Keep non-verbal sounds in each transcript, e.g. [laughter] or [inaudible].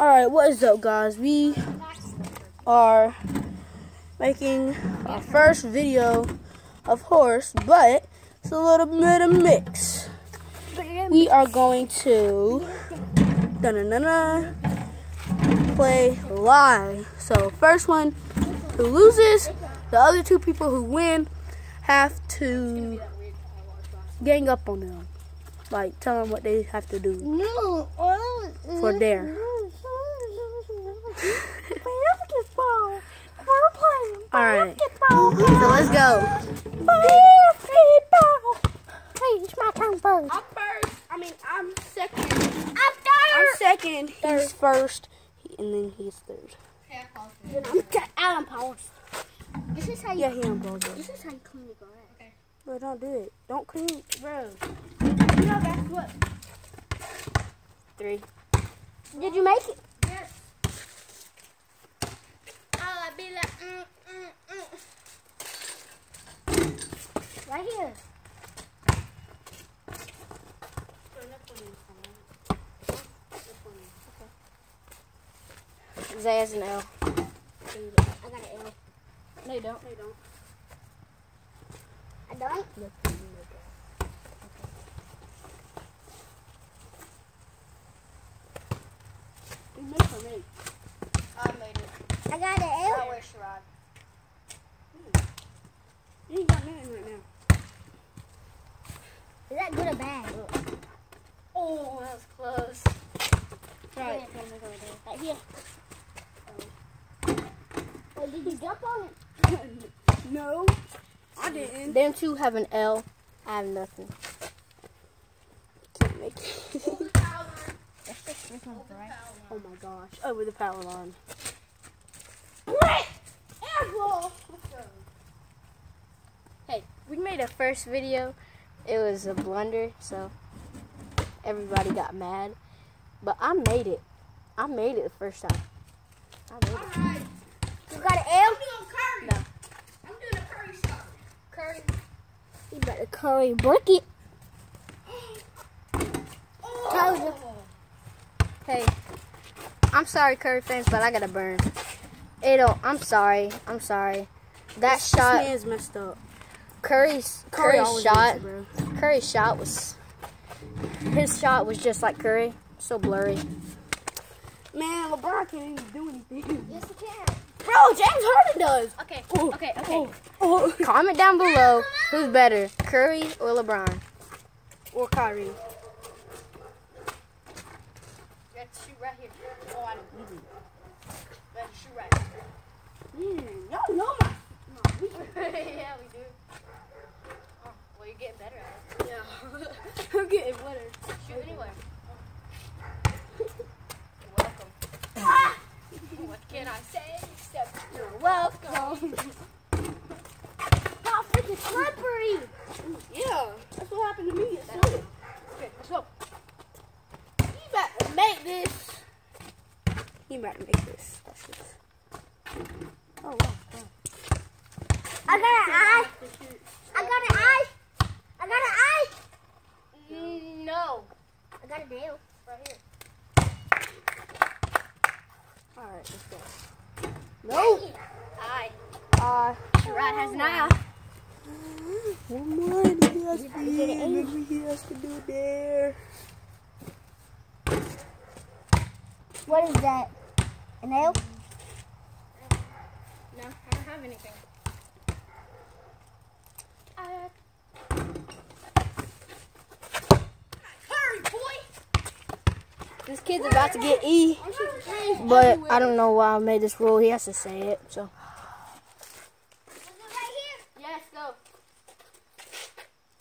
Alright, what is up guys? We are making our first video of horse, but it's a little bit of mix. We are going to da -na -na -na, play live. So first one who loses, the other two people who win have to gang up on them. Like tell them what they have to do No. for dare. Basketball. We're playing Alright. basketball. So let's go. Basketball. Hey, it's my turn first. I'm first. I mean, I'm second. I'm I'm third. second. He's first, and then he's third. I'm t- Alan Powers. This is how you. Yeah, he on both. This is how you clean the grass. Bro, don't do it. Don't clean, it. bro. You know that's what. Three. Did you make it? Yes. I'll be like, mm, mm, mm. Right here. Zay has an L. I got an L. No, you don't. No, you don't. I don't. You missed for me. I made it. I got an I L. wear Sherrod. You ain't got nothing right now. Is that good or bad? Oh, that was close. Right. Right here. Oh, did you jump on it? no, I Them two have an L. I have nothing. Can't make it. Right. oh my gosh. Oh, Over the power line. Hey, we made a first video. It was a blunder, so everybody got mad. But I made it. I made it the first time. I made it. Alright. You got an L? doing curry. No. I'm doing a curry shot. Curry. Curry it. Told. Hey, I'm sorry, Curry fans, but I gotta burn. Ado, I'm sorry. I'm sorry. That This shot, man's messed up. Curry's Curry Curry's shot, it. Curry's shot was his shot was just like Curry, so blurry. Man, LeBron can't even do anything. Yes, he can. Bro, James Harden does. Okay, Oh, okay, okay. Oh, Comment down below who's better, Curry or LeBron. or Kyrie. You have to shoot right here. Oh, I know. You have to shoot right Mm, y'all know my. [laughs] yeah, we do. Oh, well, you're getting better at it. Yeah. [laughs] I'm getting better. Shoot anywhere. You're welcome. What can I say except you're welcome? Oh, freaking slippery. Yeah, that's what happened to me yesterday. Okay, let's go. You better make this. You better make this. Oh, wow. I got an eye. I got an eye. I got an eye. Mm, No. I got a nail. Right here. Alright, let's go. No. Aye. Uh, Sherrod has an eye. one more. and He has to, maybe he has to do there. What is that? A nail? No, I don't have anything. Uh, This kid's about to get E, but I don't know why I made this rule. He has to say it. So Yes, go.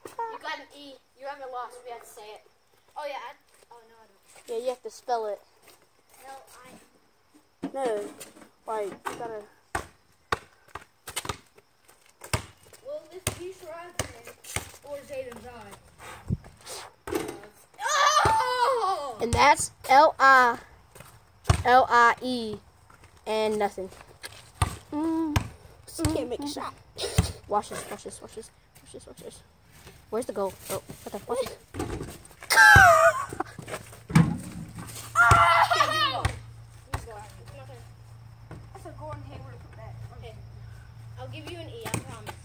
You got an E. You haven't lost. We have to say it. Oh, yeah. I, oh, no, I don't. yeah, you have to spell it. No, I. No, like, you gotta. Will this be Sherrod's name or Zayden's eye? And that's L-I, L-I-E, and nothing. Mm, can't make a mm-hmm. shot. watch this, watch this, watch this, watch this, watch this. Where's the goal? Oh, what the, watch [laughs] this. I'll give you an E, I promise.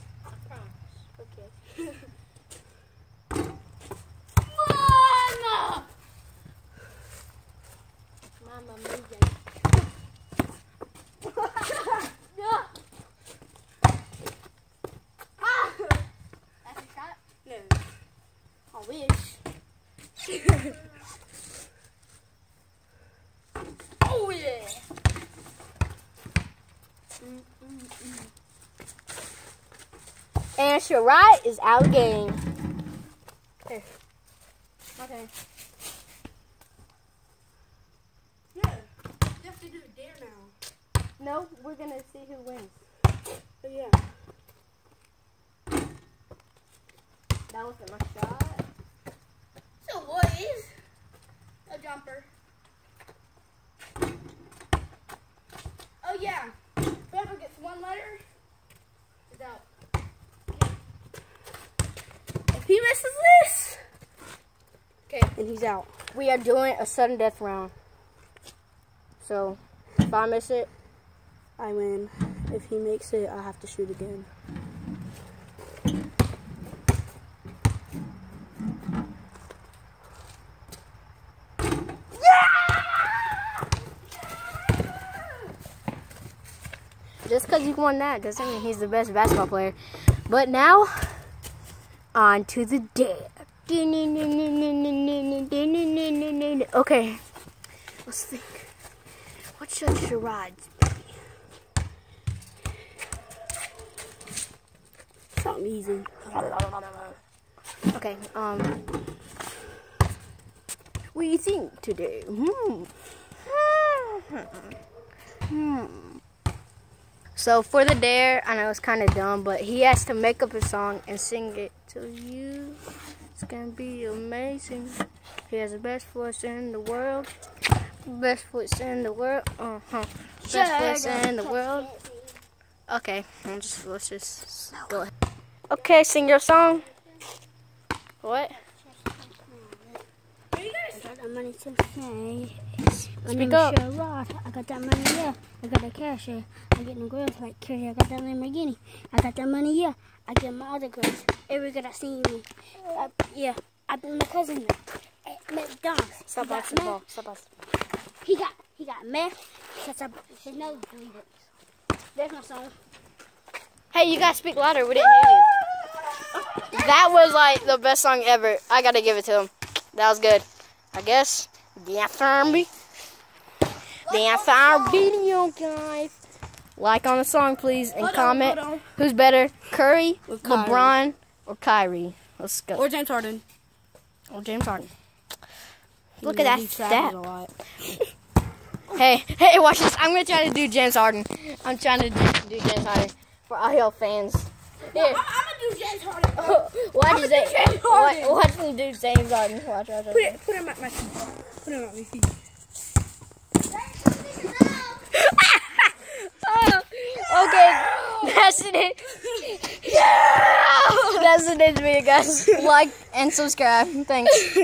Oh yeah. And Shirai is out of game. Here. Okay. Yeah. You have to do a dare now. No, we're gonna see who wins. But yeah. That wasn't my shot. So what is a jumper? Oh yeah. Whoever gets one letter is out. Misses this, Okay. And he's out. We are doing a sudden death round. So, if I miss it, I win. If he makes it, I have to shoot again. just because you won that doesn't mean he's the best basketball player. But now, on to the dare. Okay, let's think. What should charades be? Something easy. Okay, um, what do you think today? Hmm. Hmm. So for the dare, I know it's kind of dumb, but he has to make up a song and sing it to you. It's gonna be amazing. He has the best voice in the world. Best voice in the world. Uh huh. Best voice in the world. Okay, I'm just let's just go ahead. Okay, sing your song. What? I got that money to pay. Speak up. I got that money, yeah. I got that cash, yeah. I get no girls like Carrie. I got that Lamborghini. I got that money, yeah. I get my other girls. Every girl that see me. Uh, yeah. I been my cousin at McDonald's. Stop boxing the ball. Stop boxing. He got he got meth. I his nose bleeding. There's my song. Hey, you gotta speak louder. We didn't hear you. That was like the best song ever. I gotta give it to him. That was good. I guess. Yeah, R&B. Dance our video, guys. Like on the song, please, and Hold comment hold on. who's better, Curry. LeBron, or Kyrie. Let's go. Or James Harden. Or James Harden. Look Yeah, at that travels stat. a lot. [laughs] Hey, hey, watch this. I'm gonna try to do James Harden. I'm trying to do, do James Harden for all y'all fans. Here. I'm gonna do James Harden. [laughs] Watch do. James Harden. Watch, watch him do James Harden. Watch, watch, watch. Put it, put him at my feet. Put him at my feet. Okay, that's it. That's it, video, guys. [laughs] Like and subscribe. Thanks.